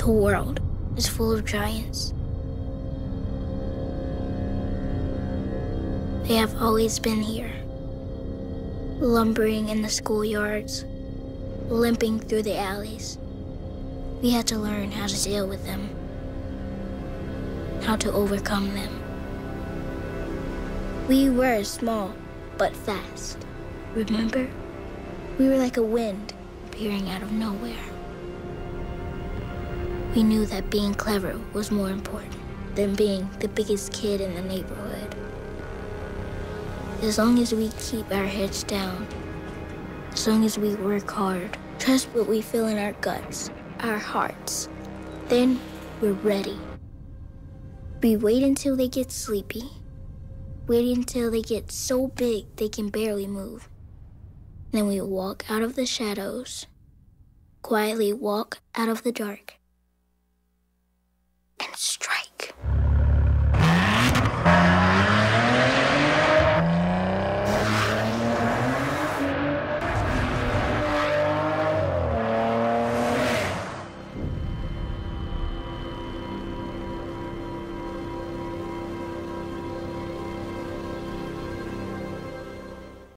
whole world is full of giants. They have always been here, lumbering in the schoolyards, limping through the alleys. We had to learn how to deal with them, how to overcome them. We were small, but fast. Remember? We were like a wind appearing out of nowhere. We knew that being clever was more important than being the biggest kid in the neighborhood. As long as we keep our heads down, as long as we work hard, trust what we feel in our guts, our hearts, then we're ready. We wait until they get sleepy, wait until they get so big they can barely move. Then we walk out of the shadows, quietly walk out of the dark,